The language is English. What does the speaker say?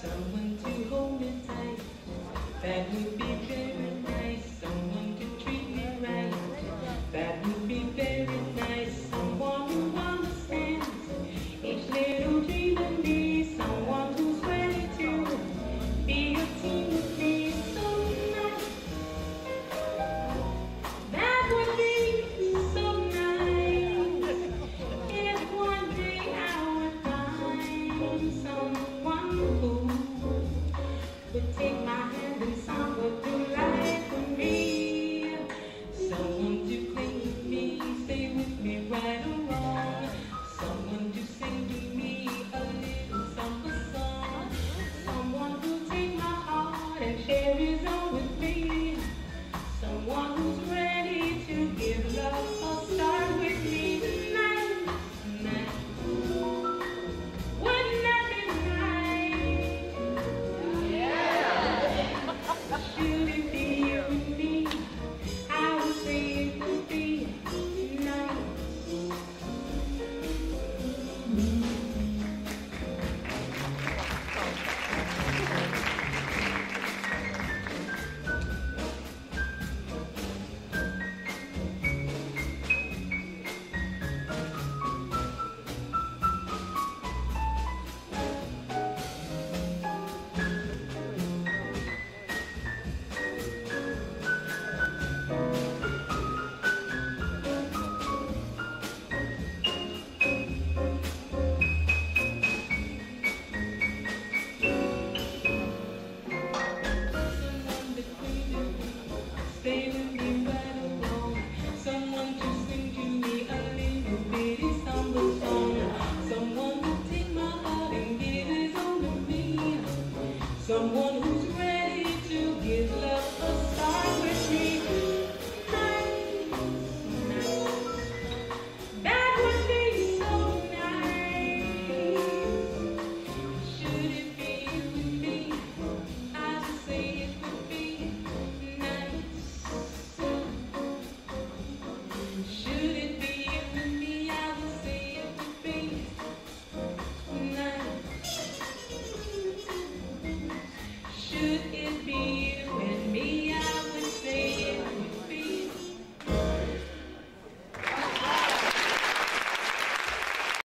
Someone to hold me tight. That would Someone who